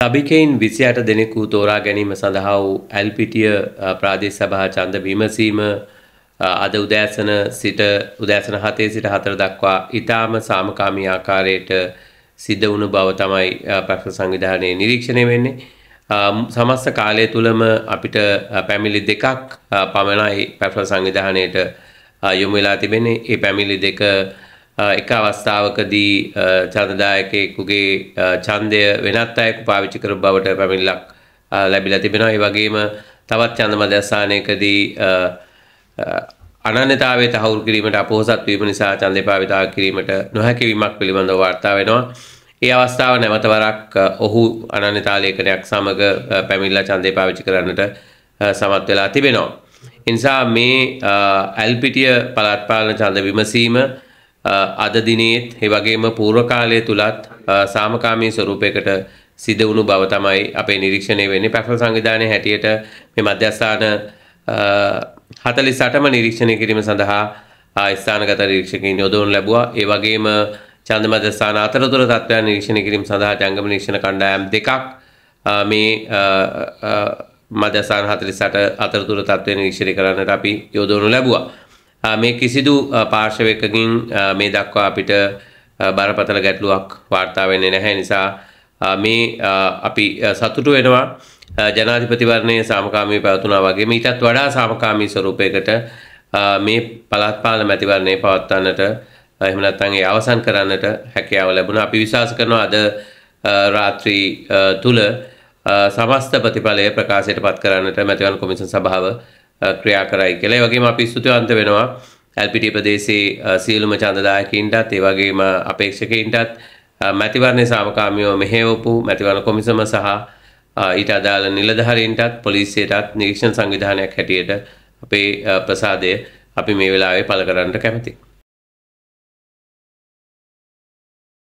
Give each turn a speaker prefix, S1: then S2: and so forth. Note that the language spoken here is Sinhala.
S1: සභිකයින් විසි අට දෙනෙකු තෝරා ගැනීම සඳහා වූ ඇල්පිටිය ප්‍රාදේශ සභා ඡන්ද විමසීම අද උදෑසන සිට උදෑසන හතේ සිට හතර දක්වා ඊටාම සාමකාමී ආකාරයට සිද්ධ වුණු බව තමයි ප්‍රශ්න සංවිධානයේ නිරීක්ෂණය වෙන්නේ. සමස්ත කාලය තුලම අපිට පැමිණිලි දෙකක් පමණයි ප්‍රශ්න සංවිධානයේට යොමු වෙලා තිබෙන්නේ. ඒ පැමිණිලි දෙක එක අවස්ථාවකදී චන්දදායකයෙකුගේ ඡන්දය වෙනත් අයෙකු පාවිච්චි කර බවට පැමිණිලක් ලැබිලා තිබෙනවා. ඒ වගේම තවත් ඡන්ද මධ්‍යස්ථානයකදී අනන්‍යතාවයේ තහවුරු කිරීමට අපොහසත් වීම නිසා ඡන්දේ භාවිතා කිරීමට නොහැකි වීමක් පිළිබඳව වාර්තා වෙනවා. ඒ අවස්ථාව නැවත වරක් ඔහු අනන්‍යතා ලේඛනයක් සමග පැමිණිලා ඡන්දේ පාවිච්චි කරන්නට සමත් වෙලා තිබෙනවා. ඒ නිසා මේ ඇල්පිටිය පළාත් පාලන ඡන්ද විමසීම අද දිනේත් ඒ වගේම පූර්ව කාලය තුලත් සාමකාමී ස්වරූපයකට සිද්ධ වුණු බව තමයි අපේ නිරීක්ෂණය වෙන්නේ පැෆල් සංවිධානයේ හැටියට මේ මධ්‍යස්ථාන 48ම නිරීක්ෂණය කිරීම සඳහා ස්ථානගත නිරීක්ෂකයින් යොදවනු ලැබුවා. ඒ වගේම ඡන්ද මධ්‍යස්ථාන අතරතුර තත්ත්වයන් නිරීක්ෂණය කිරීම සඳහා ජංගම නිරීක්ෂණ කණ්ඩායම් දෙකක් මේ මධ්‍යස්ථාන 48 අතරතුර තත්ත්වය නිරීක්ෂණය කරන්නට අපි යොදවනු ලැබුවා. මේ කිසිදු පාර්ශවයකකින් මේ දක්වා අපිට බරපතල ගැටලුවක් වාර්තා වෙන්නේ නැහැ නිසා මේ අපි සතුටු වෙනවා ජනාධිපතිවරණයේ සාමකාමී පැවතුනා වගේ ඊටත් වඩා සාමකාමී ස්වරූපයකට මේ පළාත් පාලන මැතිවරණය පවත්වන්නට එහෙම නැත්නම් ඒ අවසන් කරන්නට හැකියාව ලැබුණා. අපි විශ්වාස කරනවා අද රාත්‍රී තුල සමස්ත ප්‍රතිඵලය ප්‍රකාශයට පත් කරන්නට මැතිවරණ කොමිෂන් සභාව ක්‍රියා කරයි කියලා. ඒ වගේම අපි ස්තුතිවන්ත වෙනවා ඇල්පිටි ප්‍රදේශයේ සියලුම ඡන්දදායකයින්ටත් ඒ වගේම අපේක්ෂකයින්ටත් මැතිවරණයේ සාමකාමීව මෙහෙවපු මැතිවරණ කොමිසම සහ ඊට අදාළ නිලධාරීන්ටත් පොලිසියටත් නිරීක්ෂණ සංවිධානයක් හැටියට අපේ ප්‍රසාදය අපි මේ වෙලාවේ පළ කරන්නට කැමතියි.